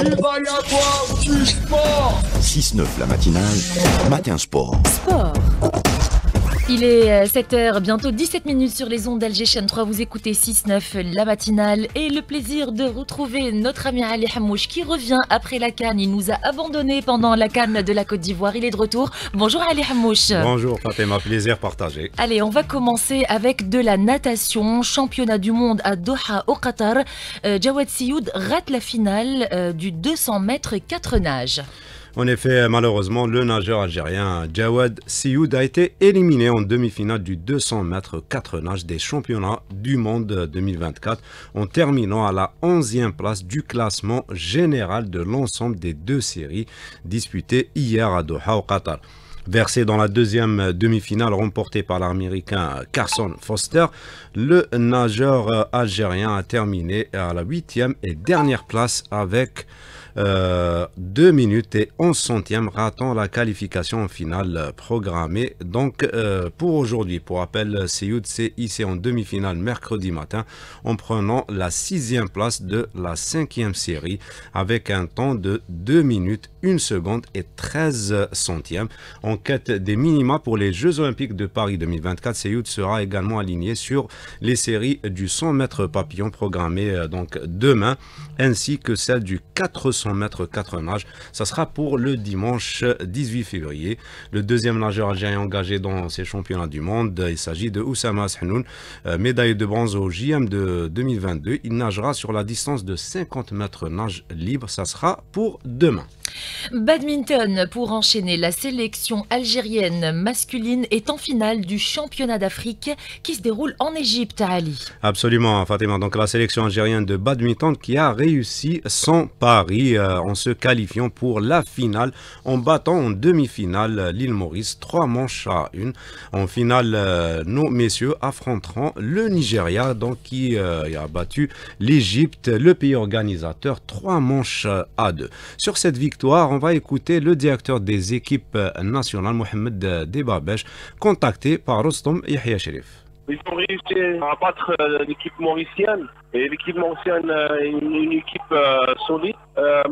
Il va y avoir du sport 6-9 la matinale, matin sport. Sport. Il est 7h, euh, bientôt 17 minutes sur les ondes d'Alger 3. Vous écoutez 6-9, la matinale. Et le plaisir de retrouver notre ami Ali Hamouche qui revient après la canne. Il nous a abandonnés pendant la canne de la Côte d'Ivoire. Il est de retour. Bonjour Ali Hamouche. Bonjour Fatima, plaisir partagé. Allez, on va commencer avec de la natation. Championnat du monde à Doha au Qatar. Euh, Jawad Sioud rate la finale euh, du 200 mètres 4 nages. En effet, malheureusement, le nageur algérien Jawad Sioud a été éliminé en demi-finale du 200 mètres 4 nages des championnats du monde 2024 en terminant à la 11e place du classement général de l'ensemble des deux séries disputées hier à Doha au Qatar. Versé dans la deuxième demi-finale remportée par l'Américain Carson Foster, le nageur algérien a terminé à la huitième et dernière place avec 2 euh, minutes et 11 centièmes, ratant la qualification finale programmée. Donc euh, pour aujourd'hui, pour rappel, Seyoud s'est hissé en demi-finale mercredi matin en prenant la sixième place de la cinquième série avec un temps de 2 minutes, 1 seconde et 13 centièmes. En quête des minima pour les Jeux Olympiques de Paris 2024, Seyoud sera également aligné sur les séries du 100 mètres papillon programmées euh, donc demain ainsi que celle du 400 mètres 4 nages. Ça sera pour le dimanche 18 février. Le deuxième nageur algérien engagé dans ces championnats du monde, il s'agit de Oussama Hanoun, euh, médaille de bronze au JM de 2022. Il nagera sur la distance de 50 mètres nage libre. Ça sera pour demain. Badminton, pour enchaîner, la sélection algérienne masculine est en finale du championnat d'Afrique qui se déroule en Égypte, Ali. Absolument, Fatima. Donc la sélection algérienne de badminton qui a réussi son pari euh, en se qualifiant pour la finale en battant en demi-finale l'île Maurice, trois manches à une. En finale, euh, nos messieurs affronteront le Nigeria, donc qui euh, a battu l'Égypte, le pays organisateur, trois manches à deux. Sur cette victoire, on va écouter le directeur des équipes nationales, Mohamed Debabesh, contacté par Rostom Yahya Sherif. Ils ont réussi à battre euh, l'équipe mauricienne. Et l'équipe mauricienne est une, équipe euh, solide. Euh,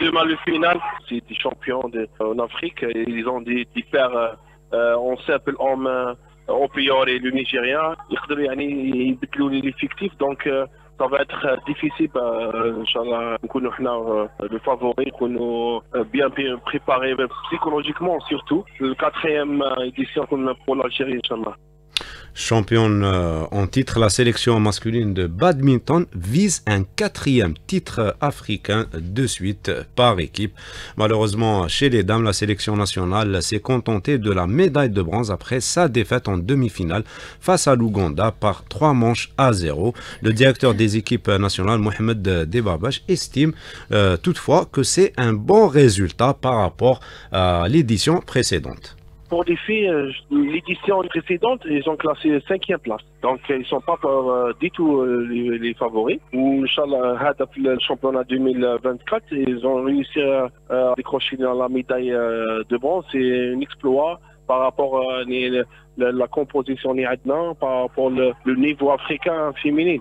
demain le final, c'est des champions en Afrique. Ils ont des, des paires, on s'appelle en pays et le Nigérien. Ils ont l'effectif. Donc, ça va être euh, difficile, euh, Inch'Allah, euh, le favori, nous bien préparés psychologiquement surtout. Le quatrième édition pour l'Algérie, Inch'Allah. Championne euh, en titre, la sélection masculine de badminton vise un quatrième titre africain de suite par équipe. Malheureusement, chez les dames, la sélection nationale s'est contentée de la médaille de bronze après sa défaite en demi-finale face à l'Ouganda par trois manches à zéro. Le directeur des équipes nationales, Mohamed Debabash, estime euh, toutefois que c'est un bon résultat par rapport à l'édition précédente pour les filles, euh, l'édition précédente, ils ont classé cinquième place. Donc, ils ne sont pas euh, du tout euh, les, favoris. Inch'Allah, le championnat 2024, ils ont réussi à décrocher la médaille de bronze. C'est un exploit par rapport à la, composition par rapport au niveau africain féminin.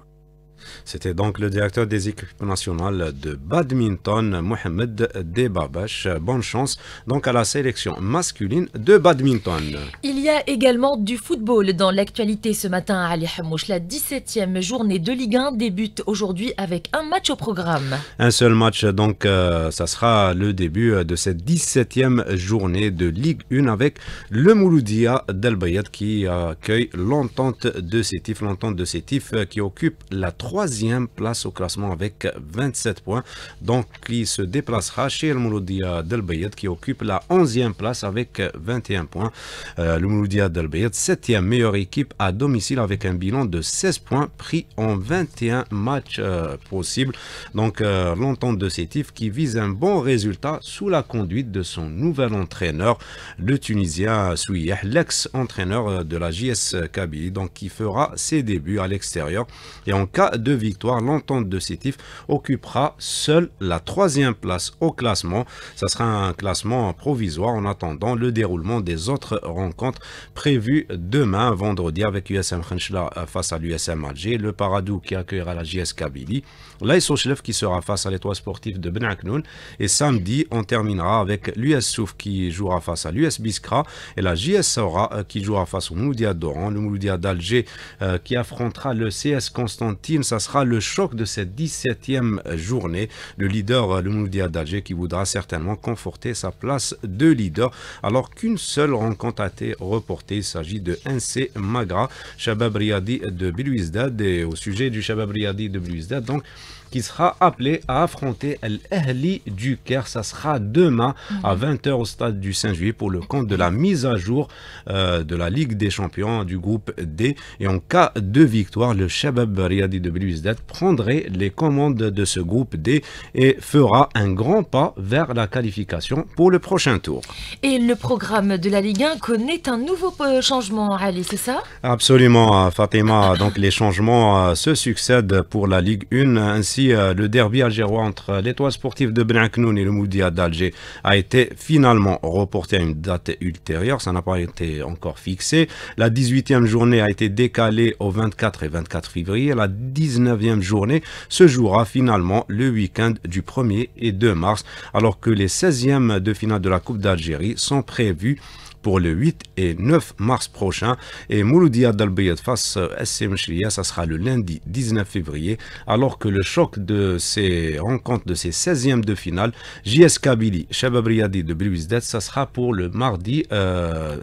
C'était donc le directeur des équipes nationales de badminton, Mohamed Debabash. Bonne chance donc à la sélection masculine de badminton. Il y a également du football dans l'actualité ce matin à Ali Hamouche. La 17e journée de Ligue 1 débute aujourd'hui avec un match au programme. Un seul match, donc euh, ça sera le début de cette 17e journée de Ligue 1 avec le Mouloudia d'El qui accueille l'entente de Sétif, l'entente de Sétif qui occupe la troisième place au classement avec 27 points. Donc, il se déplacera chez le Mouloudia Del Bayed qui occupe la 11e place avec 21 points. Euh, le Mouloudia Del Bayed, 7e meilleure équipe à domicile avec un bilan de 16 points pris en 21 matchs euh, possibles. Donc, euh, l'entente de Sétif qui vise un bon résultat sous la conduite de son nouvel entraîneur, le Tunisien Souyeh, l'ex-entraîneur de la JS Kabylie, donc qui fera ses débuts à l'extérieur. Et en cas cas de victoire, l'entente de Sétif occupera seule la troisième place au classement. Ça sera un classement provisoire en attendant le déroulement des autres rencontres prévues demain, vendredi, avec USM Khenchla face à l'USM Alger, le Paradou qui accueillera la JS Kabylie, l'AS qui sera face à l'étoile sportif de Ben Aknoun, et samedi, on terminera avec l'US Souf qui jouera face à l'US Biskra. Et la JS Saura euh, qui jouera face au Mouloudia d'Oran, le Mouloudia d'Alger euh, qui affrontera le CS Constantine. Ça sera le choc de cette 17e journée. Le leader, euh, le Mouloudia d'Alger, qui voudra certainement conforter sa place de leader alors qu'une seule rencontre a été reportée. Il s'agit de NC Magra, Shabab Riyadi de Bilouizdad et au sujet du Shabab Riyadi de Bilouizdad. Donc, qui sera appelé à affronter l'Ehli du Caire. Ça sera demain à 20h au stade du Saint-Juillet pour le compte de la mise à jour euh, de la Ligue des champions du groupe D. Et en cas de victoire, le Shabab Riyadi de Belouizdad prendrait les commandes de ce groupe D et fera un grand pas vers la qualification pour le prochain tour. Et le programme de la Ligue 1 connaît un nouveau euh, changement, Ali, c'est ça? Absolument, Fatima. Donc les changements euh, se succèdent pour la Ligue 1 ainsi euh, le derby algérois entre l'étoile sportive de Benknoun et le Moudia d'Alger a été finalement reporté à une date ultérieure. Ça n'a pas été encore fixé. La 18e journée a été décalée au 24 et 24 février. La 19e journée se jouera finalement le week-end du 1er et 2 mars, alors que les 16e de finale de la Coupe d'Algérie sont prévus pour le 8 et 9 mars prochain. Et Mouloudia Dalbayad face à SC ça sera le lundi 19 février, alors que le choc de ces rencontres, de ces 16e de finale, JS Kabili, Shabab Riyadi de Belouizdad, ça sera pour le mardi 5 euh,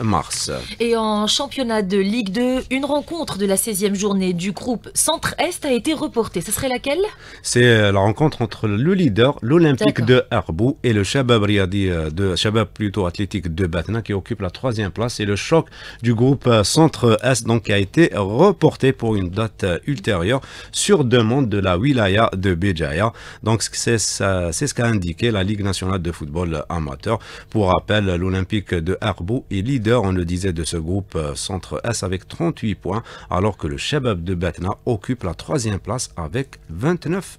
mars. Et en championnat de Ligue 2, une rencontre de la 16e journée du groupe Centre-Est a été reportée. Ce serait laquelle? C'est euh, la rencontre entre le leader, l'Olympique de Herbou, et le Shabab Riyadi euh, de Shabab plutôt athlétique de Batna qui occupe la troisième place et le choc du groupe Centre-Est donc a été reporté pour une date ultérieure sur demande de la wilaya de Béjaïa. Donc c'est ce qu'a indiqué la Ligue nationale de football amateur. Pour rappel, l'Olympique de Herbou est leader, on le disait, de ce groupe Centre-Est avec 38 points alors que le Shabab de Batna occupe la troisième place avec 29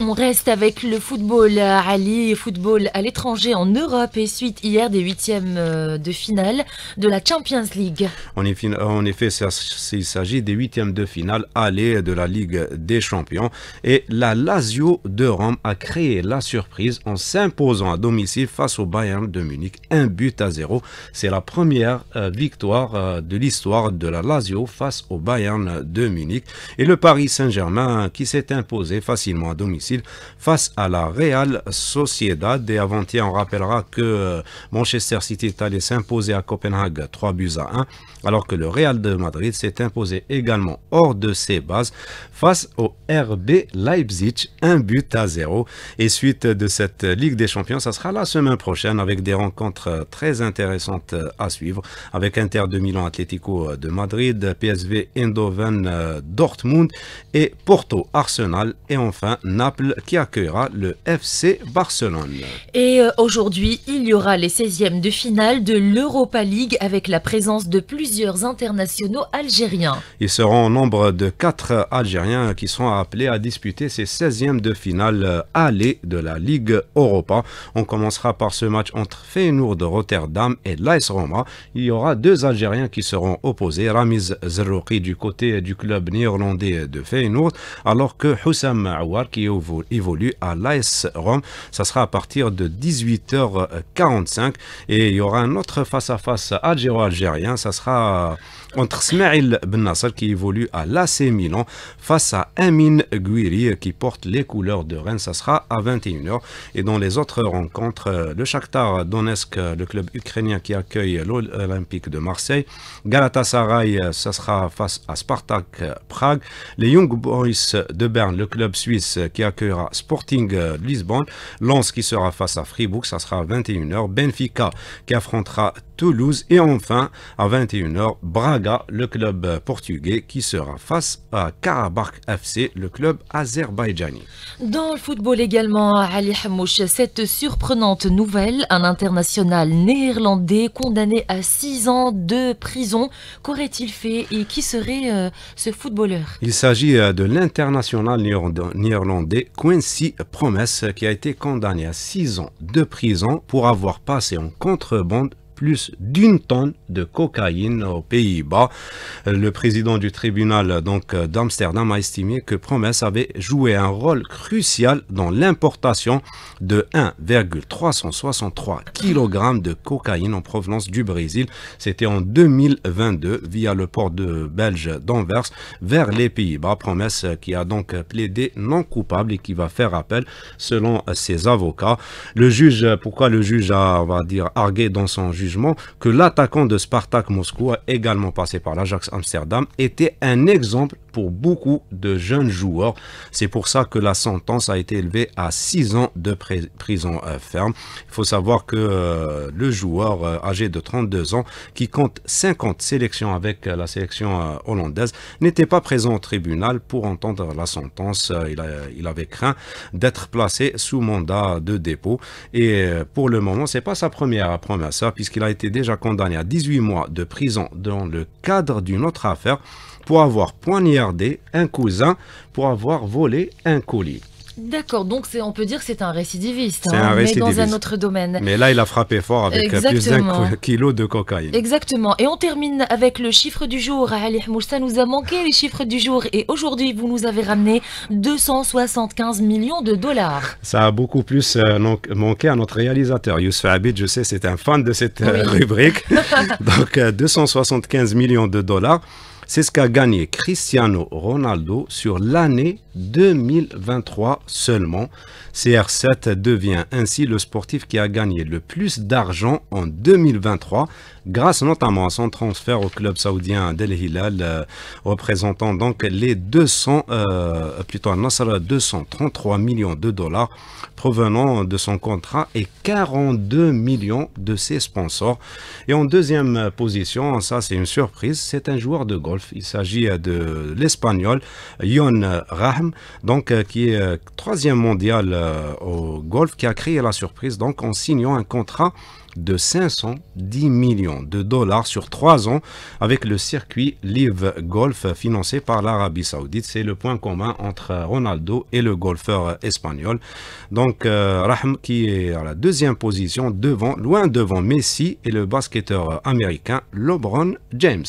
on reste avec le football à Ali, football à l'étranger en Europe et suite hier des huitièmes euh, de finale de la Champions League. En effet, il s'agit des huitièmes de finale aller de la Ligue des Champions et la Lazio de Rome a créé la surprise en s'imposant à domicile face au Bayern de Munich un but à zéro. C'est la première euh, victoire euh, de l'histoire de la Lazio face au Bayern de Munich et le Paris Saint-Germain qui s'est imposé facilement à domicile face à la Real Sociedad. Et avant-hier, on rappellera que euh, Manchester City est allé s'imposer à Copenhague 3 buts à 1, alors que le Real de Madrid s'est imposé également hors de ses bases face au RB Leipzig, un but à 0. Et suite de cette Ligue des Champions, ça sera la semaine prochaine avec des rencontres très intéressantes à suivre avec Inter de Milan, Atlético de Madrid, PSV Eindhoven, euh, Dortmund et Porto Arsenal et enfin Naples qui accueillera le FC Barcelone. Et euh, aujourd'hui, il y aura les 16e de finale de l'Europa League avec la présence de plusieurs internationaux algériens. Ils seront au nombre de 4 Algériens qui seront appelés à disputer ces 16e de finale aller de la Ligue Europa. On commencera par ce match entre Feyenoord de Rotterdam et l'AS Roma. Il y aura deux Algériens qui seront opposés, Ramiz Zerouki du côté du club néerlandais de Feyenoord, alors que Houssam Aouar qui évolue à l'AS Rome. Ça sera à partir de 18h45 et il y aura un autre face-à-face algéro-algérien. Ça sera entre Smaïl Ben qui évolue à l'AC Milan face à Amin Gouiri qui porte les couleurs de Rennes. Ça sera à 21h. Et dans les autres rencontres, le Shakhtar Donetsk, le club ukrainien qui accueille l'Olympique de Marseille. Galatasaray, ça sera face à Spartak Prague. Les Young Boys de Berne, le club suisse qui accueillera Sporting Lisbonne. Lens qui sera face à Fribourg, ça sera à 21h. Benfica qui affrontera Toulouse. Et enfin, à 21h, Braga, le club portugais, qui sera face à Karabakh FC, le club azerbaïdjani. Dans le football également, Ali Hamouche, cette surprenante nouvelle, un international néerlandais condamné à 6 ans de prison. Qu'aurait-il fait et qui serait euh, ce footballeur? Il s'agit euh, de l'international néerlandais Quincy Promes qui a été condamné à 6 ans de prison pour avoir passé en contrebande plus d'une tonne de cocaïne aux Pays-Bas. Le président du tribunal d'Amsterdam a estimé que Promesse avait joué un rôle crucial dans l'importation de 1,363 kg de cocaïne en provenance du Brésil. C'était en 2022 via le port de Belge d'Anvers vers les Pays-Bas. Promesse qui a donc plaidé non coupable et qui va faire appel selon ses avocats. Le juge, pourquoi le juge a, on va dire, argué dans son jugement que l'attaquant de Spartak Moscou, également passé par l'Ajax Amsterdam, était un exemple pour beaucoup de jeunes joueurs. C'est pour ça que la sentence a été élevée à 6 ans de prison euh, ferme. Il faut savoir que euh, le joueur euh, âgé de 32 ans, qui compte 50 sélections avec la sélection hollandaise, n'était pas présent au tribunal pour entendre la sentence. Il, avait craint d'être placé sous mandat de dépôt. Et pour le moment, c'est pas sa première promesse, hein, puisqu'il a été déjà condamné à 18 mois de prison dans le cadre d'une autre affaire pour avoir poignardé un cousin pour avoir volé un colis. D'accord, donc on peut dire que c'est un récidiviste, hein, mais dans un autre domaine. Mais là, il a frappé fort avec plus d'un kilo de cocaïne. Exactement. Et on termine avec le chiffre du jour. Ali ça nous a manqué les chiffres du jour. Et aujourd'hui, vous nous avez ramené 275 millions de dollars. Ça a beaucoup plus euh, manqué à notre réalisateur. Youssef Abid, je sais, c'est un fan de cette euh, rubrique. donc, 275 euh, millions de dollars. C'est ce qu'a gagné Cristiano Ronaldo sur l'année 2023 seulement. CR7 devient ainsi le sportif qui a gagné le plus d'argent en 2023 grâce notamment à son transfert au club saoudien d'El Hilal euh, représentant donc les 200 euh, plutôt 233 millions de dollars provenant de son contrat et 42 millions de ses sponsors. Et en deuxième position, ça c'est une surprise, c'est un joueur de golf. Il s'agit de l'espagnol Yon Rahm, donc euh, qui est troisième mondial au golf, qui a créé la surprise. Donc en signant un contrat de 510 millions de dollars sur trois ans avec le circuit Live Golf financé par l'Arabie Saoudite. C'est le point commun entre Ronaldo et le golfeur espagnol. Donc euh, Rahm qui est à la deuxième position devant, loin devant Messi et le basketteur américain LeBron James.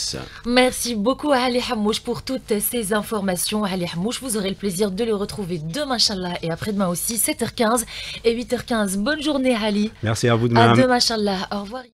Merci beaucoup Ali Hamouche pour toutes ces informations. Ali Hamouche, vous aurez le plaisir de le retrouver demain, Inch'Allah, et après-demain aussi, 7h15 et 8h15. Bonne journée Ali. Merci à vous de même. À demain, Inch'Allah. Au revoir.